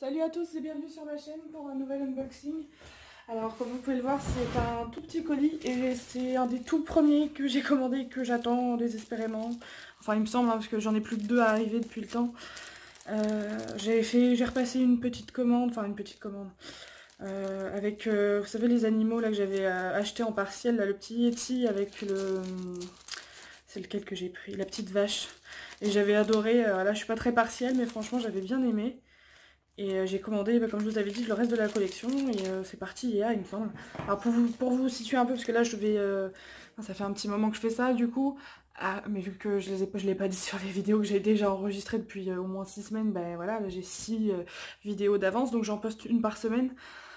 Salut à tous et bienvenue sur ma chaîne pour un nouvel unboxing. Alors comme vous pouvez le voir c'est un tout petit colis et c'est un des tout premiers que j'ai commandé que j'attends désespérément. Enfin il me semble hein, parce que j'en ai plus que deux à arriver depuis le temps. Euh, j'ai repassé une petite commande, enfin une petite commande. Euh, avec, euh, vous savez les animaux là que j'avais acheté en partiel, là, le petit Yeti avec le... C'est lequel que j'ai pris? La petite vache. Et j'avais adoré, là je suis pas très partielle mais franchement j'avais bien aimé. Et euh, j'ai commandé, bah, comme je vous avais dit, le reste de la collection. Et euh, c'est parti hier, il me semble. Alors pour vous, pour vous situer un peu, parce que là je vais... Euh, ça fait un petit moment que je fais ça du coup. Ah, mais vu que je ne l'ai pas dit sur les vidéos que j'ai déjà enregistrées depuis au moins 6 semaines, ben voilà, j'ai 6 vidéos d'avance. Donc j'en poste une par semaine.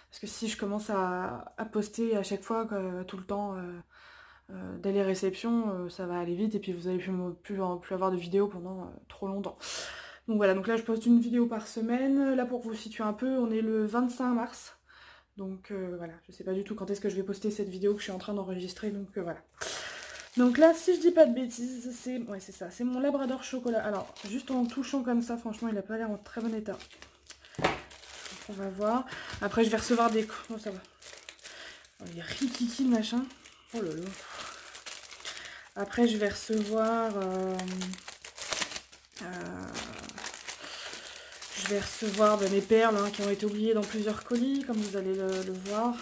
Parce que si je commence à, poster à chaque fois, tout le temps... dès les réceptions, ça va aller vite et puis vous allez plus, plus, plus avoir de vidéos pendant trop longtemps. Donc voilà, donc là je poste une vidéo par semaine. Là pour vous situer un peu, on est le 25 mars. Donc euh, voilà, je sais pas du tout quand est-ce que je vais poster cette vidéo que je suis en train d'enregistrer, donc euh, voilà. Donc là, si je dis pas de bêtises, c'est ouais, c'est ça, c'est mon labrador chocolat. Alors, juste en touchant comme ça, franchement, il a pas l'air en très bon état. on va voir. Après, je vais recevoir des... Oh, ça va. Oh, il a rikiki, machin. Oh là là. Après, je vais recevoir... Euh, recevoir mes perles hein, qui ont été oubliées dans plusieurs colis, comme vous allez le, voir.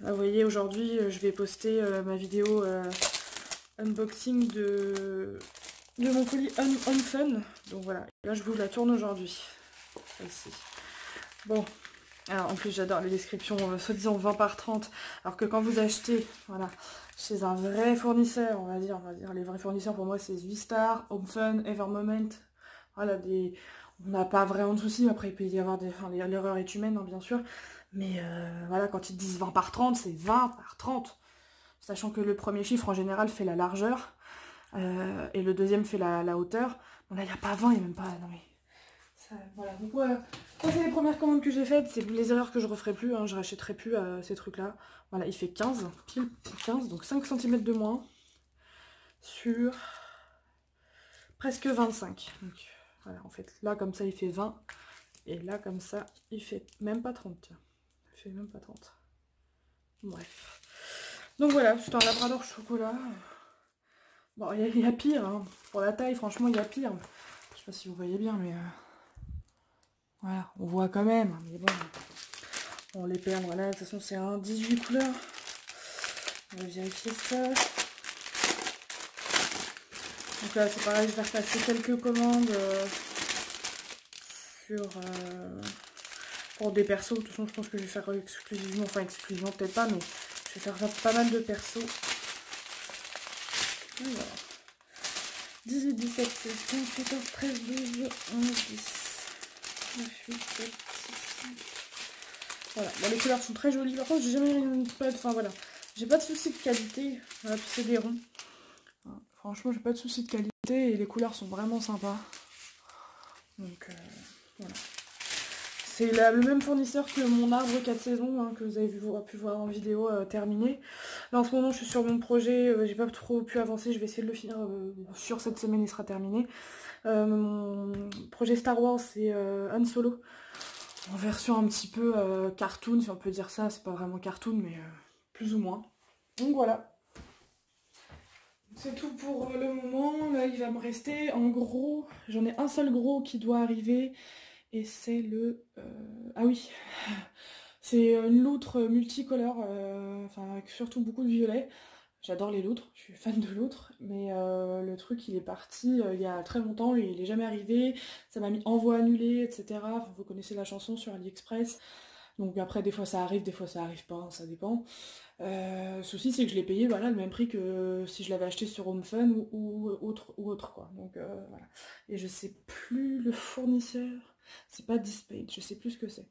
Là, vous voyez, aujourd'hui, euh, je vais poster euh, ma vidéo euh, unboxing de, de mon colis un, Fun. Donc voilà, là, je vous la tourne aujourd'hui. Bon, alors en plus, j'adore les descriptions, soi-disant 20 par 30. Alors que quand vous achetez, voilà, chez un vrai fournisseur, on va dire, on va dire, les vrais fournisseurs pour moi, c'est Vistar, Home Fun, Evermoment. Voilà, des on n'a pas vraiment de soucis. Après, il peut y avoir des. Enfin, l'erreur est humaine, hein, bien sûr. Mais euh, voilà, quand ils disent 20 par 30, c'est 20 par 30. Sachant que le premier chiffre, en général, fait la largeur. Euh, et le deuxième fait la, hauteur. Bon, là, il n'y a pas 20, il n'y a même pas. Non, mais. voilà. Donc, voilà. Ça, c'est les premières commandes que j'ai faites. C'est les erreurs que je referai plus. Hein, je rachèterai plus euh, ces trucs-là. Voilà, il fait 15, pile 15, donc 5 cm de moins. Sur presque 25. Donc, voilà, en fait, là, comme ça, il fait 20. Et là, comme ça, il fait même pas 30. Il fait même pas 30. Bref. Donc voilà, c'est un labrador chocolat. Bon, il y, a pire. Hein. Pour la taille, franchement, il y a pire. Je sais pas si vous voyez bien, mais... Euh, voilà, on voit quand même. Mais bon, on les perd. Voilà, de toute façon, c'est un 18 couleurs. On va vérifier ça. Donc là, c'est pareil, je vais repasser quelques commandes euh, sur euh, pour des persos. De toute façon, je pense que je vais faire exclusivement, enfin exclusivement peut-être pas, mais je vais faire pas mal de persos. Alors, 18, 17, 16, 15, 14, 13, 12, 11, 10, 9, 8, 7, 6, 5. Voilà, bon, les couleurs sont très jolies. Par contre, j'ai jamais pas de, enfin voilà, j'ai pas de soucis de qualité. Voilà, c'est des ronds. Franchement, j'ai pas de soucis de qualité et les couleurs sont vraiment sympas. Donc euh, voilà. C'est le même fournisseur que mon arbre 4 saisons hein, que vous avez pu voir en vidéo euh, terminé. Là en ce moment je suis sur mon projet, euh, j'ai pas trop pu avancer, je vais essayer de le finir sur cette semaine, il sera terminé. mon projet Star Wars c'est Han Solo en version un petit peu cartoon si on peut dire ça, c'est pas vraiment cartoon mais plus ou moins. Donc voilà, c'est tout pour le moment. Là, il va me rester en gros, j'en ai un seul gros qui doit arriver. Et c'est le... Euh, ah oui, c'est une loutre multicolore, euh, enfin avec surtout beaucoup de violet. J'adore les loutres, je suis fan de loutres, mais euh, le truc il est parti il y a très longtemps et il est jamais arrivé. Ça m'a mis envoi annulé, etc. vous connaissez la chanson sur AliExpress. Donc après, des fois ça arrive, des fois ça arrive pas, ça dépend. Euh, souci, c'est que je l'ai payé voilà, le même prix que si je l'avais acheté sur Home Fun ou, autre, ou autre quoi. Donc euh, voilà. Et je sais plus le fournisseur. C'est pas Dispade, je sais plus ce que c'est.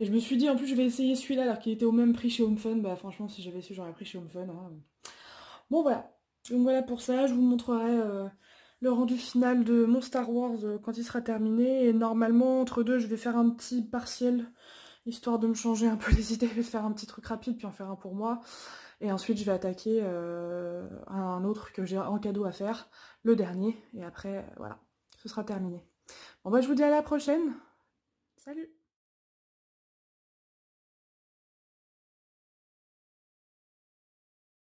Et je me suis dit, en plus, je vais essayer celui-là, alors qu'il était au même prix chez Home Fun. Bah franchement, si j'avais su, j'aurais pris chez Home Fun. Hein. Bon voilà. Donc voilà pour ça, je vous montrerai euh, le rendu final de mon Star Wars quand il sera terminé. Et normalement, entre deux, je vais faire un petit partiel histoire de me changer un peu les idées, de faire un petit truc rapide, puis en faire un pour moi. Et ensuite, je vais attaquer euh, un autre que j'ai en cadeau à faire, le dernier. Et après, voilà, ce sera terminé. Bon bah, je vous dis à la prochaine. Salut